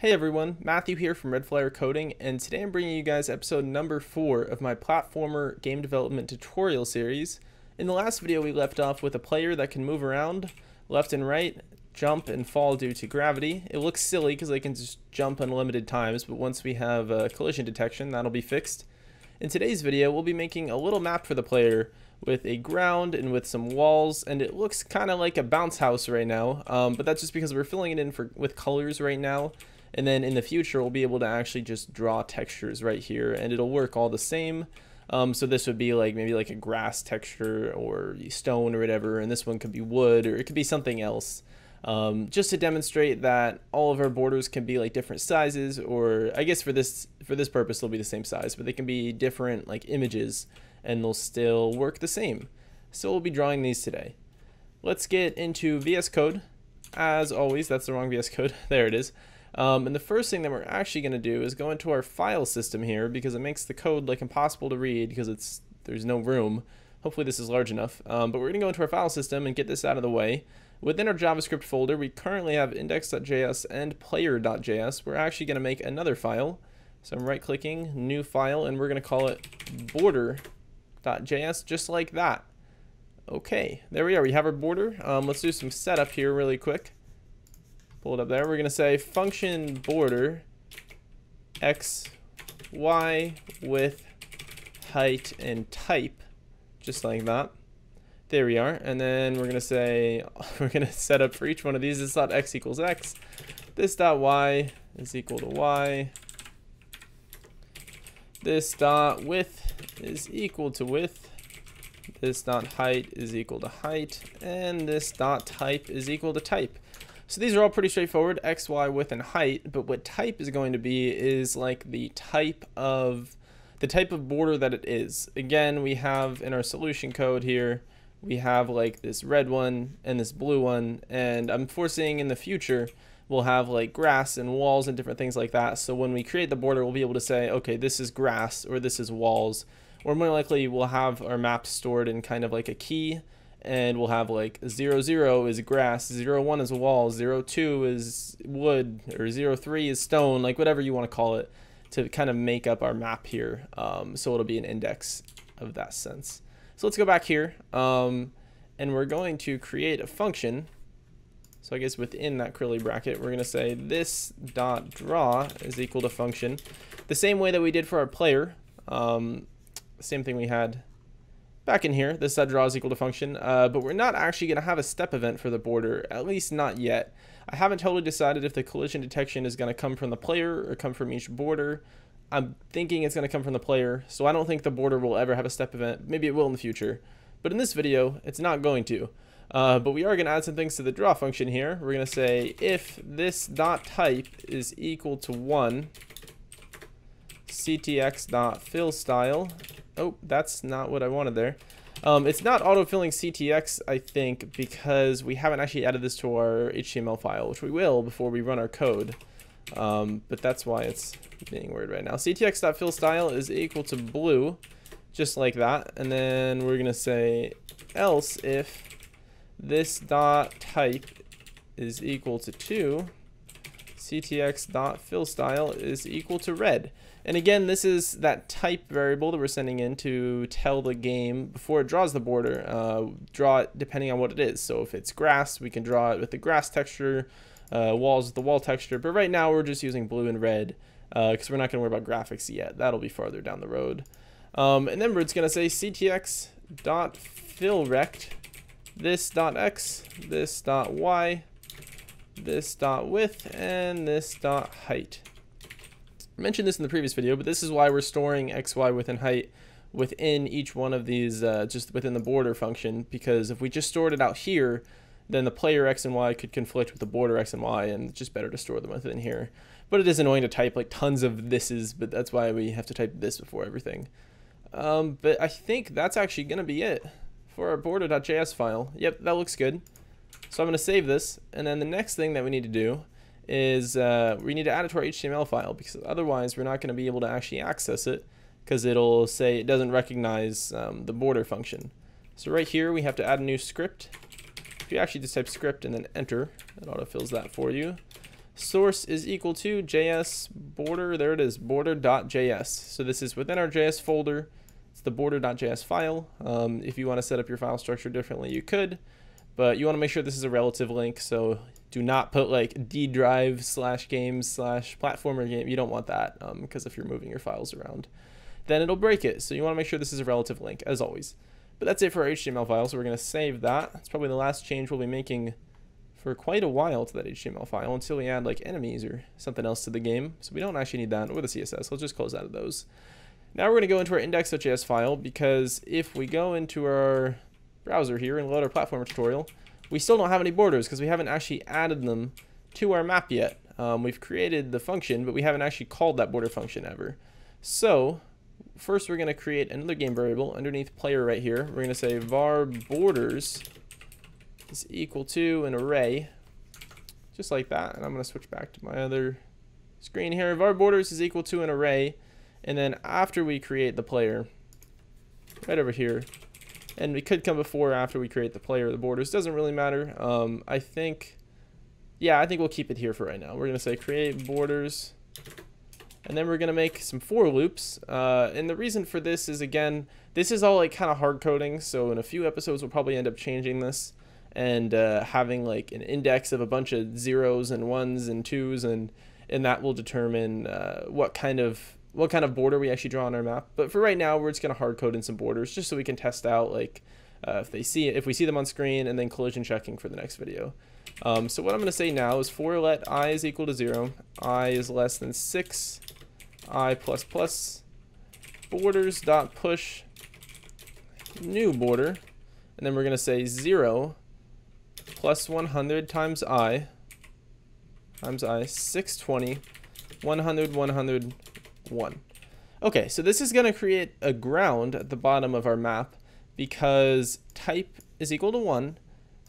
Hey everyone, Matthew here from RedFlyer Coding, and today I'm bringing you guys episode number 4 of my platformer game development tutorial series. In the last video we left off with a player that can move around left and right, jump and fall due to gravity. It looks silly because they can just jump unlimited times, but once we have uh, collision detection that'll be fixed. In today's video we'll be making a little map for the player with a ground and with some walls and it looks kind of like a bounce house right now um, but that's just because we're filling it in for with colors right now and then in the future, we'll be able to actually just draw textures right here and it'll work all the same. Um, so this would be like maybe like a grass texture or stone or whatever. And this one could be wood or it could be something else. Um, just to demonstrate that all of our borders can be like different sizes or I guess for this for this purpose they'll be the same size but they can be different like images and they'll still work the same so we'll be drawing these today let's get into VS Code as always that's the wrong VS Code there it is um, and the first thing that we're actually going to do is go into our file system here because it makes the code like impossible to read because it's there's no room. Hopefully this is large enough. Um, but we're going to go into our file system and get this out of the way. Within our JavaScript folder, we currently have index.js and player.js. We're actually going to make another file. So I'm right clicking, new file, and we're going to call it border.js just like that. Okay, there we are. We have our border. Um, let's do some setup here really quick pull it up there. We're going to say function border x, y, width, height, and type, just like that. There we are. And then we're going to say, we're going to set up for each one of these, this dot x equals x, this dot y is equal to y, this dot width is equal to width, this dot height is equal to height, and this dot type is equal to type. So these are all pretty straightforward, x, y, width, and height, but what type is going to be is like the type of the type of border that it is. Again, we have in our solution code here, we have like this red one and this blue one, and I'm foreseeing in the future we'll have like grass and walls and different things like that. So when we create the border, we'll be able to say, okay, this is grass or this is walls, or more likely we'll have our map stored in kind of like a key and we'll have like 0, 0 is grass, 0, 1 is wall, 0, 2 is wood, or 0, 3 is stone, like whatever you want to call it, to kind of make up our map here. Um, so it'll be an index of that sense. So let's go back here, um, and we're going to create a function. So I guess within that curly bracket, we're going to say this dot draw is equal to function. The same way that we did for our player, um, same thing we had back in here, this set draw is equal to function, uh, but we're not actually going to have a step event for the border, at least not yet. I haven't totally decided if the collision detection is going to come from the player or come from each border. I'm thinking it's going to come from the player, so I don't think the border will ever have a step event. Maybe it will in the future, but in this video, it's not going to. Uh, but we are going to add some things to the draw function here. We're going to say if this dot type is equal to 1, ctx dot fill style Oh, that's not what I wanted there. Um, it's not autofilling CTX, I think, because we haven't actually added this to our HTML file, which we will before we run our code. Um, but that's why it's being weird right now. CTX.fillStyle is equal to blue, just like that. And then we're going to say else if this dot type is equal to 2, CTX.fillStyle is equal to red. And again, this is that type variable that we're sending in to tell the game before it draws the border, uh, draw it depending on what it is. So if it's grass, we can draw it with the grass texture, uh, walls with the wall texture. But right now we're just using blue and red because uh, we're not going to worry about graphics yet. That'll be farther down the road. Um, and then it's going to say ctx dot fill rect this dot x, this dot y, this dot width, and this dot height. I mentioned this in the previous video, but this is why we're storing xy within height within each one of these, uh, just within the border function, because if we just stored it out here, then the player x and y could conflict with the border x and y, and it's just better to store them within here. But it is annoying to type like tons of thises, but that's why we have to type this before everything. Um, but I think that's actually going to be it for our border.js file. Yep, that looks good. So I'm going to save this, and then the next thing that we need to do is uh, we need to add it to our HTML file because otherwise we're not going to be able to actually access it because it'll say it doesn't recognize um, the border function. So right here we have to add a new script. If you actually just type script and then enter, it autofills that for you. source is equal to JS border, there it is, border.js. So this is within our JS folder. It's the border.js file. Um, if you want to set up your file structure differently, you could, but you want to make sure this is a relative link. So do not put like D drive slash games slash platformer game. You don't want that because um, if you're moving your files around, then it'll break it. So you want to make sure this is a relative link as always. But that's it for our HTML file. So we're going to save that. It's probably the last change we'll be making for quite a while to that HTML file until we add like enemies or something else to the game. So we don't actually need that or the CSS. Let's just close out of those. Now we're going to go into our index.js file because if we go into our browser here and load our platform tutorial, we still don't have any borders because we haven't actually added them to our map yet. Um, we've created the function, but we haven't actually called that border function ever. So first we're going to create another game variable underneath player right here. We're going to say var borders is equal to an array, just like that. And I'm going to switch back to my other screen here. var borders is equal to an array. And then after we create the player, right over here, and we could come before or after we create the player the borders, doesn't really matter. Um, I think, yeah, I think we'll keep it here for right now. We're going to say create borders and then we're going to make some for loops. Uh, and the reason for this is, again, this is all like kind of hard coding. So in a few episodes, we'll probably end up changing this and uh, having like an index of a bunch of zeros and ones and twos. And, and that will determine uh, what kind of what kind of border we actually draw on our map. But for right now, we're just going to hard code in some borders just so we can test out like uh, if they see if we see them on screen and then collision checking for the next video. Um, so what I'm going to say now is for let i is equal to 0, i is less than 6, i plus plus, borders dot push new border, and then we're going to say 0 plus 100 times i times i 620 100 100 1 okay so this is going to create a ground at the bottom of our map because type is equal to 1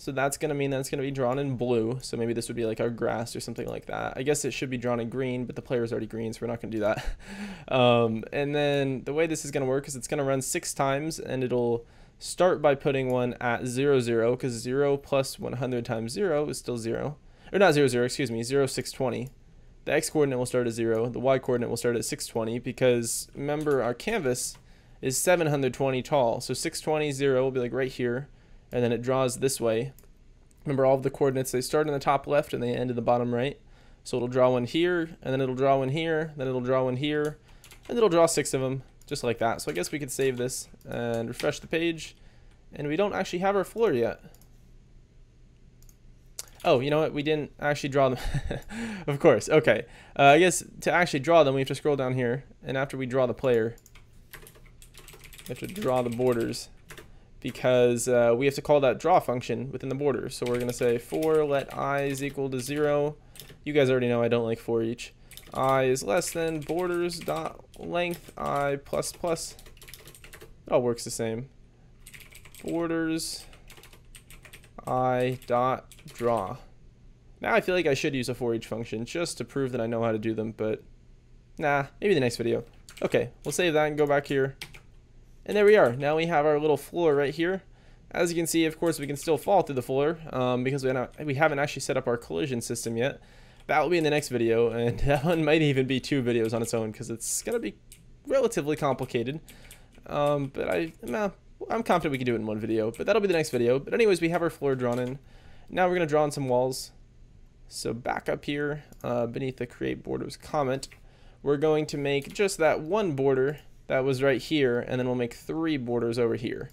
so that's going to mean that it's going to be drawn in blue. So maybe this would be like our grass or something like that. I guess it should be drawn in green, but the player is already green, so we're not going to do that. um, and then the way this is going to work is it's going to run six times, and it'll start by putting one at 0, 0, because 0 plus 100 times 0 is still 0. Or not 0, 0, excuse me, 0, 620. The x-coordinate will start at 0. The y-coordinate will start at 620, because remember our canvas is 720 tall. So 620, 0 will be like right here and then it draws this way. Remember all of the coordinates, they start in the top left and they end in the bottom right. So it'll draw one here, and then it'll draw one here, then it'll draw one here, and it'll draw six of them, just like that. So I guess we could save this and refresh the page, and we don't actually have our floor yet. Oh, you know what? We didn't actually draw them. of course. Okay. Uh, I guess to actually draw them, we have to scroll down here, and after we draw the player, we have to draw the borders because uh, we have to call that draw function within the border. So we're going to say for let i is equal to 0. You guys already know I don't like for each. i is less than borders dot length i plus plus. It all works the same. Borders i dot draw. Now I feel like I should use a for each function just to prove that I know how to do them, but nah, maybe the next video. Okay, we'll save that and go back here. And there we are. Now we have our little floor right here. As you can see, of course, we can still fall through the floor um, because we, not, we haven't actually set up our collision system yet. That will be in the next video, and that one might even be two videos on its own because it's going to be relatively complicated. Um, but I, nah, I'm confident we can do it in one video, but that'll be the next video. But anyways, we have our floor drawn in. Now we're going to draw in some walls. So back up here, uh, beneath the create borders comment, we're going to make just that one border that was right here, and then we'll make three borders over here.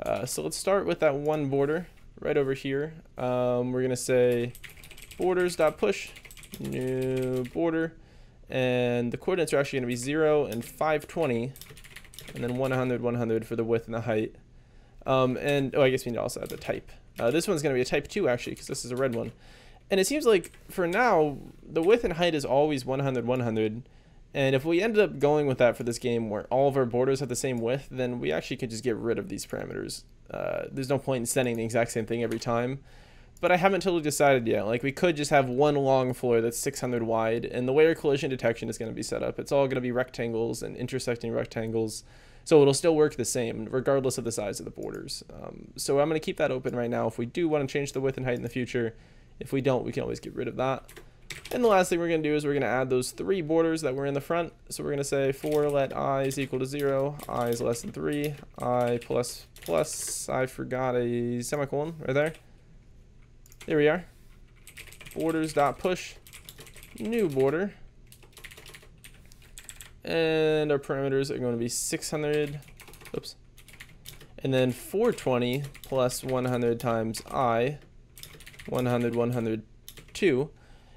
Uh, so let's start with that one border right over here. Um, we're going to say borders.push, new border, and the coordinates are actually going to be 0 and 520, and then 100, 100 for the width and the height. Um, and, oh, I guess we need to also add the type. Uh, this one's going to be a type 2, actually, because this is a red one. And it seems like, for now, the width and height is always 100, 100, and if we ended up going with that for this game where all of our borders have the same width, then we actually could just get rid of these parameters. Uh, there's no point in sending the exact same thing every time. But I haven't totally decided yet. Like, we could just have one long floor that's 600 wide, and the way our collision detection is going to be set up, it's all going to be rectangles and intersecting rectangles. So it'll still work the same, regardless of the size of the borders. Um, so I'm going to keep that open right now. If we do want to change the width and height in the future, if we don't, we can always get rid of that. And the last thing we're going to do is we're going to add those three borders that were in the front. So we're going to say for let i is equal to 0, i is less than 3, i plus plus, I forgot a semicolon right there. There we are. Borders dot push, new border. And our parameters are going to be 600, oops. And then 420 plus 100 times i, 100, 100, 2.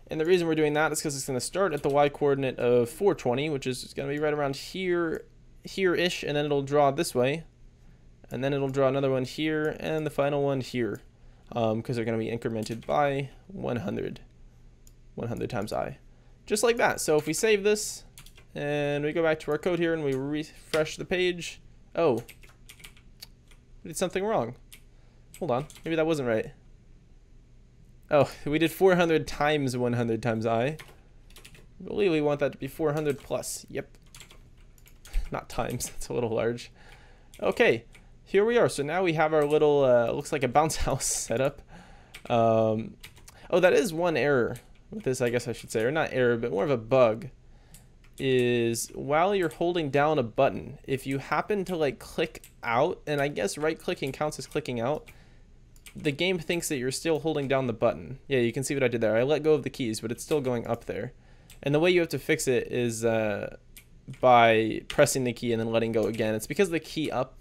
And the reason we're doing that is because it's going to start at the y coordinate of 420, which is going to be right around here, here-ish, and then it'll draw this way. And then it'll draw another one here, and the final one here, because um, they're going to be incremented by 100, 100 times i. Just like that. So if we save this, and we go back to our code here, and we refresh the page, oh, we did something wrong. Hold on, maybe that wasn't right. Oh, we did 400 times 100 times i. I believe we want that to be 400 plus. Yep. Not times. That's a little large. Okay, here we are. So now we have our little, uh, looks like a bounce house set up. Um, oh, that is one error with this, I guess I should say. Or not error, but more of a bug. Is while you're holding down a button, if you happen to like click out, and I guess right clicking counts as clicking out, the game thinks that you're still holding down the button. Yeah, you can see what I did there. I let go of the keys, but it's still going up there. And the way you have to fix it is uh, by pressing the key and then letting go again. It's because the key up,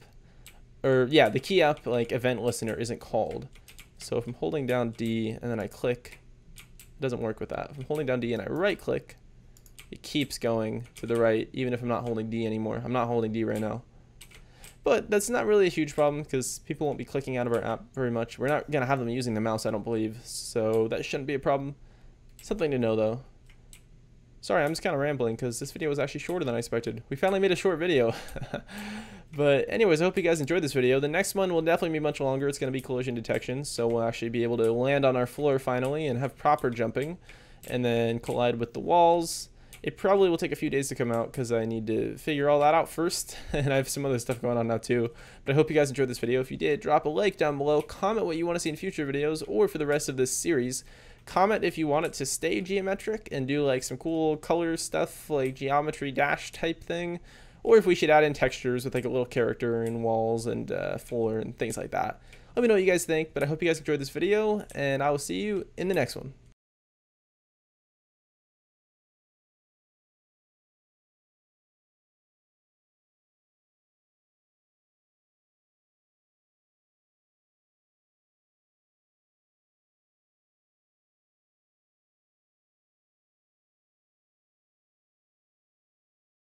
or yeah, the key up like event listener isn't called. So if I'm holding down D and then I click, it doesn't work with that. If I'm holding down D and I right click, it keeps going to the right, even if I'm not holding D anymore. I'm not holding D right now. But that's not really a huge problem because people won't be clicking out of our app very much. We're not going to have them using the mouse, I don't believe. So that shouldn't be a problem. Something to know, though. Sorry, I'm just kind of rambling because this video was actually shorter than I expected. We finally made a short video. but anyways, I hope you guys enjoyed this video. The next one will definitely be much longer. It's going to be collision detection. So we'll actually be able to land on our floor finally and have proper jumping. And then collide with the walls it probably will take a few days to come out because I need to figure all that out first. and I have some other stuff going on now too. But I hope you guys enjoyed this video. If you did, drop a like down below. Comment what you want to see in future videos or for the rest of this series. Comment if you want it to stay geometric and do like some cool color stuff like geometry dash type thing. Or if we should add in textures with like a little character and walls and uh, floor and things like that. Let me know what you guys think, but I hope you guys enjoyed this video, and I will see you in the next one.